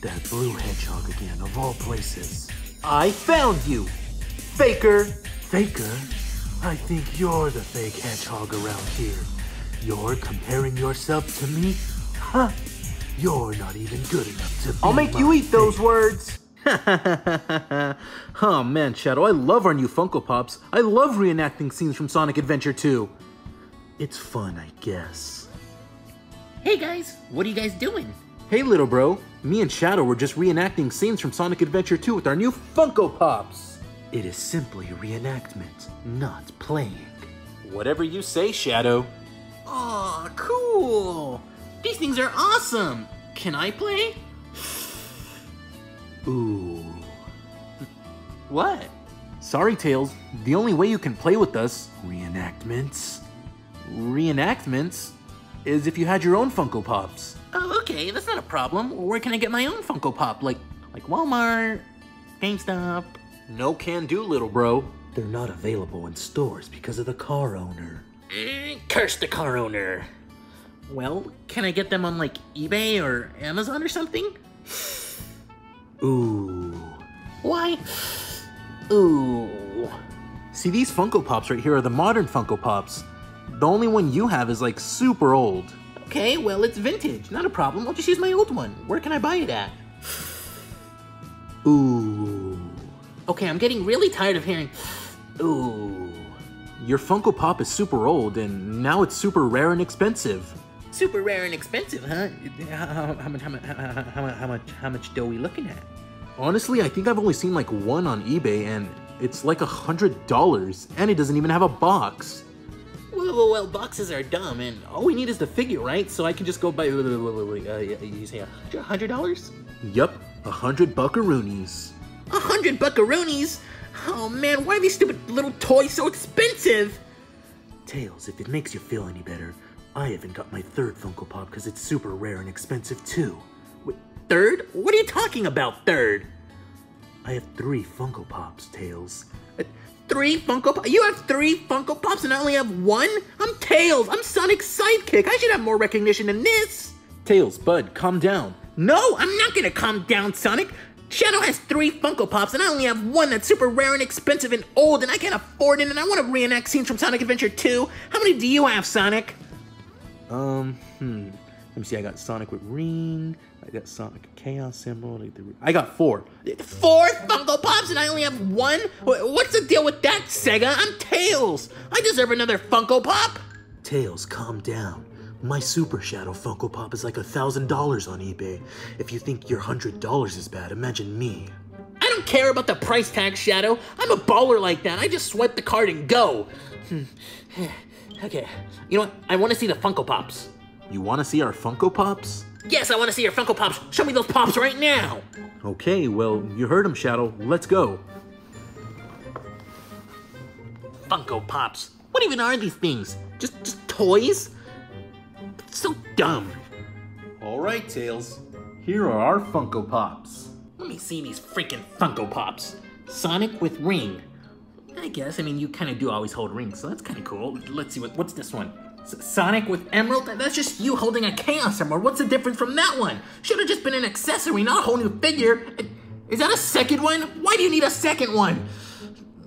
That blue hedgehog again, of all places. I found you! Faker! Faker? I think you're the fake hedgehog around here. You're comparing yourself to me? Huh? You're not even good enough to be I'll make you my eat those fake- words. oh man, Shadow, I love our new Funko Pops. I love reenacting scenes from Sonic Adventure 2. It's fun, I guess. Hey guys, what are you guys doing? Hey, little bro. Me and Shadow were just reenacting scenes from Sonic Adventure 2 with our new Funko Pops. It is simply reenactment, not playing. Whatever you say, Shadow. Aw, cool! These things are awesome! Can I play? Ooh. What? Sorry, Tails. The only way you can play with us, reenactments, reenactments, is if you had your own Funko Pops. Okay, that's not a problem. Where can I get my own Funko Pop? Like, like Walmart, GameStop? No can do, little bro. They're not available in stores because of the corona. Eh, curse the corona. Well, can I get them on like eBay or Amazon or something? Ooh. Why? Ooh. See, these Funko Pops right here are the modern Funko Pops. The only one you have is like super old. Okay, well, it's vintage. Not a problem. I'll just use my old one. Where can I buy it at? Ooh. Okay, I'm getting really tired of hearing. Ooh. Your Funko Pop is super old, and now it's super rare and expensive. Super rare and expensive, huh? How, how much? How much? How, how, how much? How much dough are we looking at? Honestly, I think I've only seen like one on eBay, and it's like a hundred dollars, and it doesn't even have a box. Well, boxes are dumb, and all we need is the figure, right? So I can just go buy. Uh, you say a hundred dollars? Yup, a hundred buckaroonies. A hundred buckaroonies? Oh man, why are these stupid little toys so expensive? Tails, if it makes you feel any better, I haven't got my third Funko Pop because it's super rare and expensive too. Wait, third? What are you talking about, third? I have three Funko Pops, Tails. Three Funko Pops? You have three Funko Pops and I only have one? I'm Tails. I'm Sonic's sidekick. I should have more recognition than this. Tails, bud, calm down. No, I'm not gonna calm down, Sonic. Shadow has three Funko Pops, and I only have one that's super rare and expensive and old, and I can't afford it, and I want to reenact scenes from Sonic Adventure 2. How many do you have, Sonic? Um, hmm. Let me see. I got Sonic with ring. I got Sonic Chaos symbol. I got four. Four Funko Pops, and I only have one? What's the deal with that, Sega? I'm Tails. I deserve another Funko Pop. Tails, calm down. My Super Shadow Funko Pop is like a thousand dollars on eBay. If you think your hundred dollars is bad, imagine me. I don't care about the price tag, Shadow. I'm a baller like that. I just swipe the card and go. Hmm. okay. You know what? I want to see the Funko Pops. You want to see our Funko Pops? Yes, I want to see your Funko Pops. Show me those Pops right now. Okay, well, you heard him, Shadow. Let's go. Funko Pops. What even are these things? Just just toys? So dumb. All right, Tails. Here are our Funko Pops. Let me see these freaking Funko Pops. Sonic with ring. I guess. I mean, you kind of do always hold rings, so that's kind of cool. Let's see what what's this one. Sonic with Emerald? That's just you holding a Chaos Emerald. What's the difference from that one? Should have just been an accessory, not a whole new figure. Is that a second one? Why do you need a second one?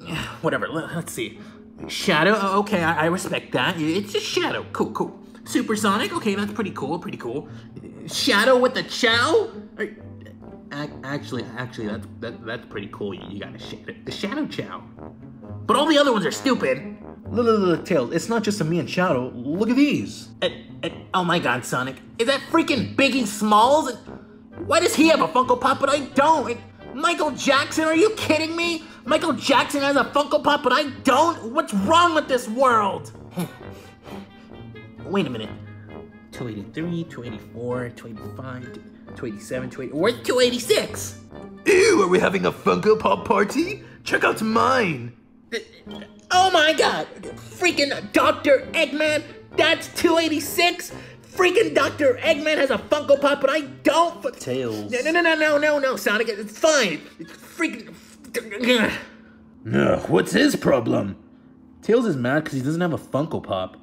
Whatever. let- Let's see. Shadow. Okay, I, respect that. It's just Shadow. Cool, cool. Supersonic. Okay, that's pretty cool. Pretty cool. Shadow with the Chao. Actually, actually, that's that, that's pretty cool. You, you got a shadow, the Shadow Chao. But all the other ones are stupid. Look, look, look, Tails. It's not just a me and Shadow. Look at these. Uh, uh, oh my God, Sonic! Is that freaking Biggie Smalls? Why does he have a Funko Pop but I don't? Michael Jackson? Are you kidding me? Michael Jackson has a Funko Pop but I don't. What's wrong with this world? Wait a minute. 283, 284, 285, 287, 280. Where's 286? Ew, are we having a Funko Pop party? Check out mine. Oh my god! Freaking Dr. Eggman! That's 286! Freaking Dr. Eggman has a Funko Pop, but I don't! F- Tails. No, no, no, no, no, no, Sonic, it's fine! It's freaking. Ugh, what's his problem? Tails is mad because he doesn't have a Funko Pop.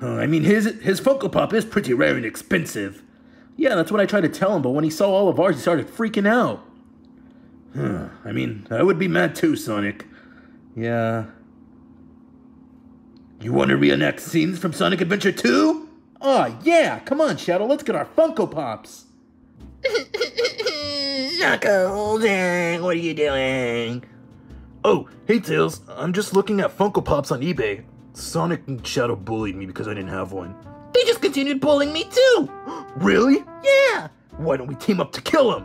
I mean, his his Funko Pop is pretty rare and expensive. Yeah, that's what I tried to tell him, but when he saw all of ours, he started freaking out. Huh. I mean, I would be mad too, Sonic. Yeah. You want to reenact scenes from Sonic Adventure 2? Oh, ah, yeah! Come on, Shadow, let's get our Funko Pops! Knuckles, what are you doing? Oh, hey Tails, I'm just looking at Funko Pops on eBay. Sonic and Shadow bullied me because I didn't have one. They just continued bullying me too! Really? Yeah! Why don't we team up to kill him?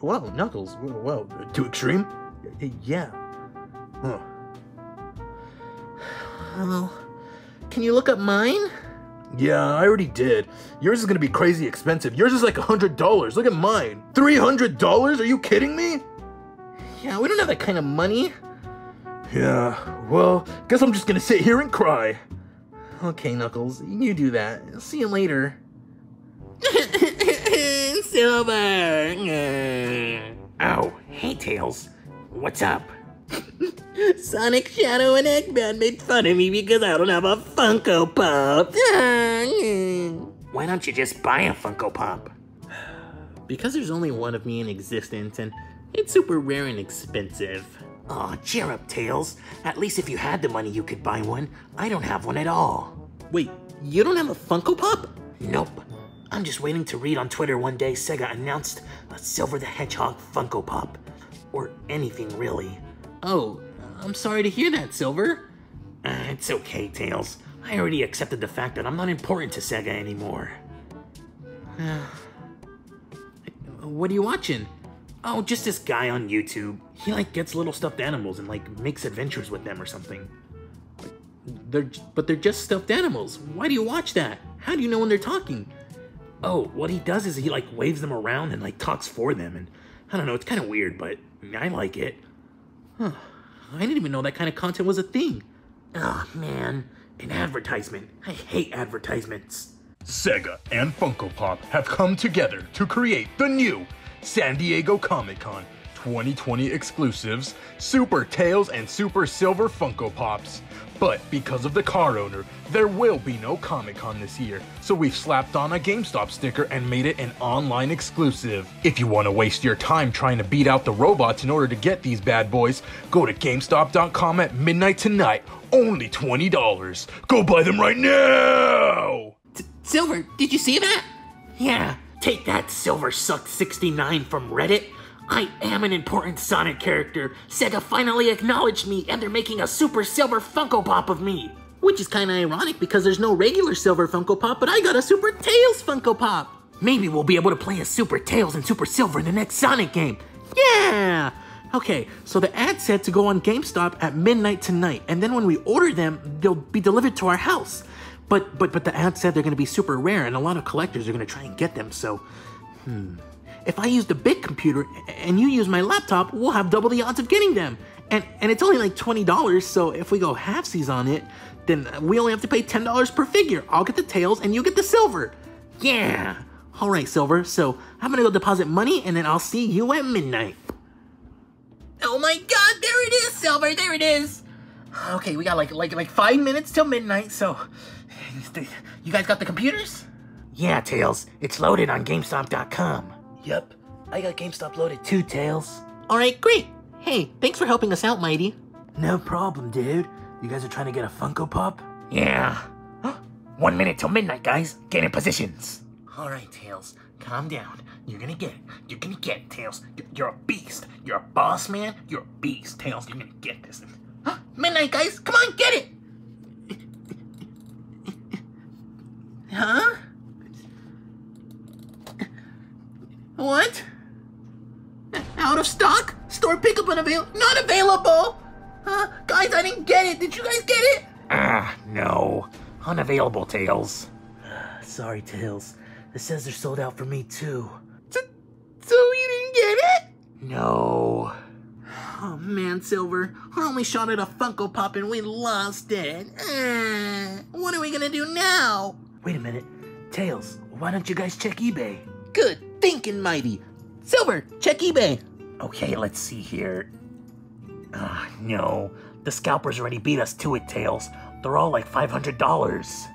Whoa, Knuckles, whoa, too extreme? Yeah. Huh. Oh, can you look up mine? Yeah, I already did. Yours is gonna be crazy expensive. Yours is like a hundred dollars. Look at mine. Three hundred dollars? Are you kidding me? Yeah, we don't have that kind of money. Yeah, well, guess I'm just gonna sit here and cry. Okay, Knuckles, you do that. See you later. Silver! Oh, hey Tails. What's up? Sonic, Shadow, and Eggman made fun of me because I don't have a Funko Pop. Why don't you just buy a Funko Pop? Because there's only one of me in existence, and it's super rare and expensive. Aw, oh, cheer up, Tails. At least if you had the money, you could buy one. I don't have one at all. Wait, you don't have a Funko Pop? Nope. I'm just waiting to read on Twitter one day Sega announced a Silver the Hedgehog Funko Pop. Or anything, really. Oh, I'm sorry to hear that, Silver. Uh, it's okay, Tails. I already accepted the fact that I'm not important to Sega anymore. what are you watching? Oh, just this guy on YouTube. He like gets little stuffed animals and like makes adventures with them or something. They're but they're just stuffed animals. Why do you watch that? How do you know when they're talking? Oh, what he does is he like waves them around and like talks for them and I don't know, it's kind of weird, but I like it. Huh. I didn't even know that kind of content was a thing. Oh man, an advertisement. I hate advertisements. Sega and Funko Pop have come together to create the new San Diego Comic Con 2020 exclusives, Super Tails and Super Silver Funko Pops. But because of the corona, there will be no Comic Con this year, so we've slapped on a GameStop sticker and made it an online exclusive. If you want to waste your time trying to beat out the robots in order to get these bad boys, go to GameStop.com at midnight tonight. Only $20. Go buy them right now! Silver, did you see that? Yeah, take that Silver Sucked 69 from Reddit. I am an important Sonic character. Sega finally acknowledged me, and they're making a Super Silver Funko Pop of me. Which is kinda ironic because there's no regular Silver Funko Pop, but I got a Super Tails Funko Pop. Maybe we'll be able to play as Super Tails and Super Silver in the next Sonic game. Yeah! Okay, so the ad said to go on GameStop at midnight tonight, and then when we order them, they'll be delivered to our house. But but but the ad said they're gonna be super rare, and a lot of collectors are gonna try and get them. So, hmm. If I use the big computer and you use my laptop, we'll have double the odds of getting them. And and it's only like twenty dollars. So if we go halfsies on it, then we only have to pay ten dollars per figure. I'll get the tails and you get the silver. Yeah. All right, silver. So I'm gonna go deposit money, and then I'll see you at midnight. Oh my God! There it is, silver. There it is. Okay, we got like like like five minutes till midnight. So, you guys got the computers? Yeah, Tails. It's loaded on GameStop.com. Yep, I got GameStop loaded too, Tails. Alright, great. Hey, thanks for helping us out, Mighty. No problem, dude. You guys are trying to get a Funko Pop? Yeah. One minute till midnight, guys. Get in positions. Alright, Tails. Calm down. You're gonna get it. You're gonna get it, Tails. You're a beast. You're a boss, man. You're a beast, Tails. You're gonna get this. Midnight, guys. Come on, get it. huh? What? Out of stock? Store pickup unavailable? Not available! Huh? Guys, I didn't get it. Did you guys get it? Ah, no. Unavailable, Tails. Sorry, Tails. It says they're sold out for me, too. So, so you didn't get it? No. Oh man, Silver. I only shot at a Funko Pop and we lost it. Uh, what are we gonna do now? Wait a minute. Tails, why don't you guys check eBay? Good thinking, Mighty. Silver, check eBay. Okay, let's see here. Ah, uh, no. The scalpers already beat us to it, Tails. They're all like $500.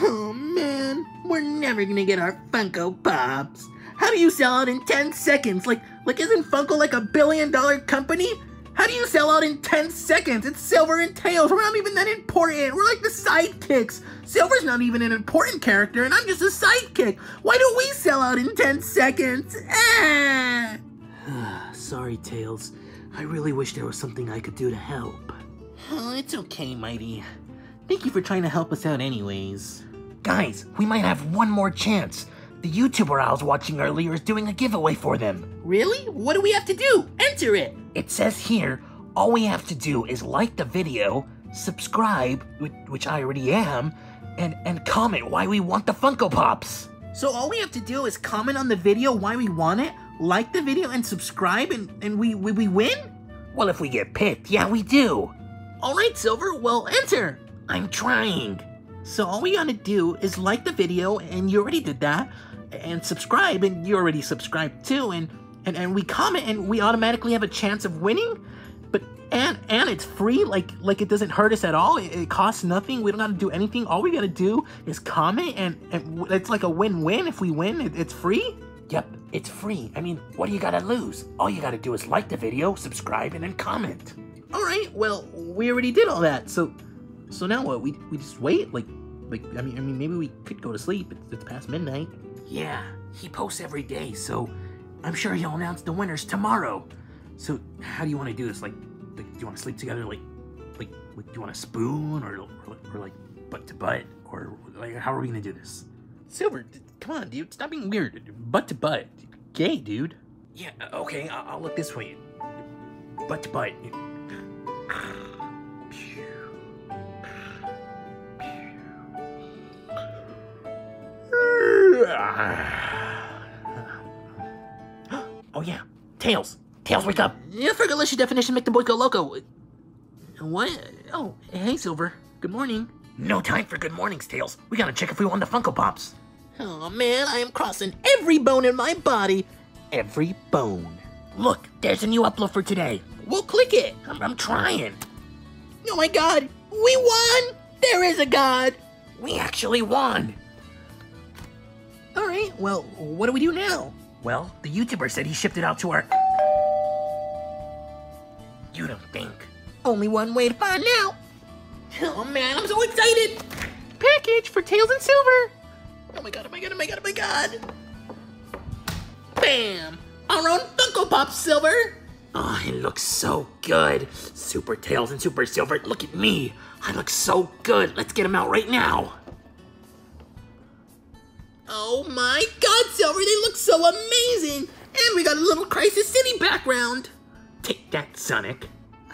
Oh man, we're never gonna get our Funko Pops. How do you sell out in 10 seconds? Like, like isn't Funko like a billion dollar company? How do you sell out in 10 seconds? It's Silver and Tails. We're not even that important. We're like the sidekicks. Silver's not even an important character, and I'm just a sidekick. Why don't we sell out in 10 seconds? Ah! Sorry, Tails. I really wish there was something I could do to help. Oh, it's okay, Mighty. Thank you for trying to help us out anyways. Guys, we might have one more chance. The YouTuber I was watching earlier is doing a giveaway for them. Really? What do we have to do? Enter it! It says here, all we have to do is like the video, subscribe, which, which I already am, and, and comment why we want the Funko Pops. So all we have to do is comment on the video why we want it, like the video, and subscribe, and, and we, we, we win? Well, if we get picked, yeah, we do. All right, Silver, well, enter. I'm trying. So all we gotta do is like the video, and you already did that, and subscribe, and you already subscribed too, and and, and we comment, and we automatically have a chance of winning. But and and it's free, like like it doesn't hurt us at all. It, it costs nothing. We don't gotta do anything. All we gotta do is comment, and, and it's like a win-win. If we win, it, it's free. Yep, it's free. I mean, what do you gotta lose? All you gotta do is like the video, subscribe, and then comment. All right. Well, we already did all that. So, so now what? We we just wait. Like, like I mean, I mean, maybe we could go to sleep. It's, it's past midnight. Yeah, he posts every day, so I'm sure he'll announce the winners tomorrow. So, how do you want to do this? Like, like do you want to sleep together? Like, like, like do you want a spoon or, or, or like butt to butt or like how are we gonna do this? Silver, come on, dude, stop being weird. Butt to butt, gay, dude. Yeah, okay, I'll, I'll look this way. Butt to butt. Oh yeah, Tails. Tails, wake up. Yeah, Fergalicious definition make the boy go loco. What? Oh, hey, Silver. Good morning. No time for good mornings, Tails. We gotta check if we won the Funko Pops. Oh man, I am crossing every bone in my body. Every bone. Look, there's a new upload for today. We'll click it. I'm, I'm trying. Oh my god, we won! There is a god! We actually won! Alright, well, what do we do now? Well, the YouTuber said he shipped it out to our. You don't think? Only one way to find out! Oh man, I'm so excited! Package for Tails and Silver! Oh my god, oh my god, oh my god, oh my god! Bam! Our own Funko Pop Silver! Oh, it looks so good. Super Tails and Super Silver, look at me. I look so good. Let's get them out right now. Oh my god, Silver, they look so amazing! And we got a little Crisis City background. Take that, Sonic.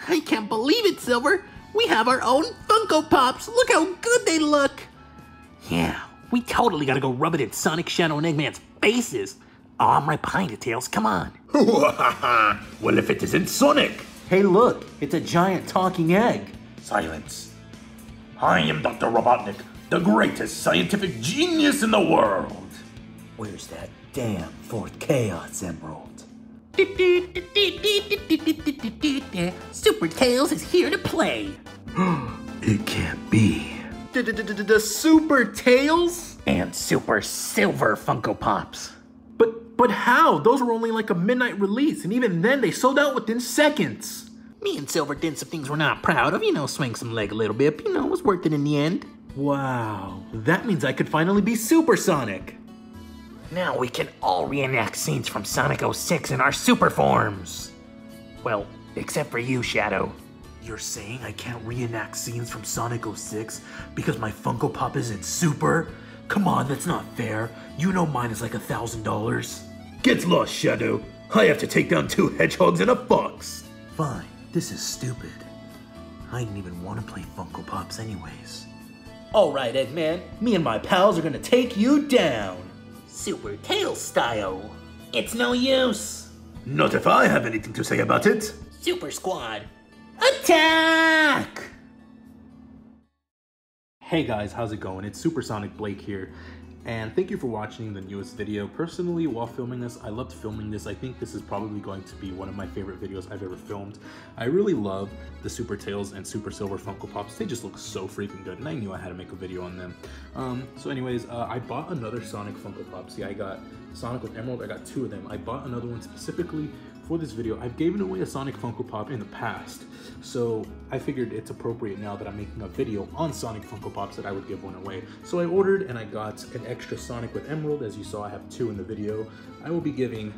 I can't believe it, Silver. We have our own Funko Pops. Look how good they look. Yeah, we totally gotta go rub it in Sonic, Shadow, and Eggman's faces. Oh, I'm right behind you, Tails. Come on. well, if it isn't Sonic. Hey, look, it's a giant talking egg. Silence. I am Dr. Robotnik, the greatest scientific genius in the world. Where's that damn fourth Chaos Emerald? Super Tails is here to play. It can't be. The Super Tails and Super Silver Funko Pops. But but how? Those were only like a midnight release, and even then they sold out within seconds. Me and Silver did some things we're not proud of, you know, swing some leg a little bit, but you know, it was worth it in the end. Wow, that means I could finally be Supersonic. Now we can all reenact scenes from Sonic 06 in our super forms. Well, except for you, Shadow. You're saying I can't reenact scenes from Sonic 06 because my Funko Pop isn't super? Come on, that's not fair. You know mine is like a thousand dollars. Get lost, Shadow. I have to take down two hedgehogs and a fox. Fine, this is stupid. I didn't even want to play Funko Pops anyways. Alright, Eggman, me and my pals are gonna take you down. Super Tail style. It's no use. Not if I have anything to say about it. Super Squad. Attack! Hey guys, how's it going? It's Supersonic Blake here. And thank you for watching the newest video. Personally, while filming this, I loved filming this. I think this is probably going to be one of my favorite videos I've ever filmed. I really love the Super Tails and Super Silver Funko Pops. They just look so freaking good, and I knew I had to make a video on them. Um, so anyways, uh, I bought another Sonic Funko Pop. See, I got Sonic with Emerald. I got two of them. I bought another one specifically for this video. I've given away a Sonic Funko Pop in the past, so I figured it's appropriate now that I'm making a video on Sonic Funko Pops that I would give one away. So I ordered and I got an extra Sonic with Emerald. As you saw, I have two in the video. I will be giving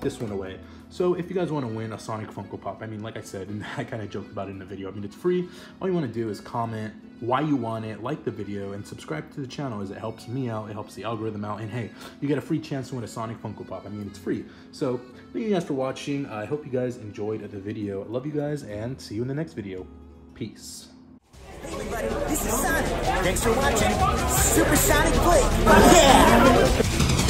this one away. So if you guys want to win a Sonic Funko Pop, I mean, like I said, and I kind of joked about it in the video, I mean, it's free. All you want to do is comment why you want it, like the video, and subscribe to the channel as it helps me out, it helps the algorithm out, and hey, you get a free chance to win a Sonic Funko Pop. I mean, it's free. So thank you guys for watching. I hope you guys enjoyed the video. Love you guys, and see you in the next video. Peace. Everybody, this is Sonic. Thanks for watching Super Sonic Blake. Yeah!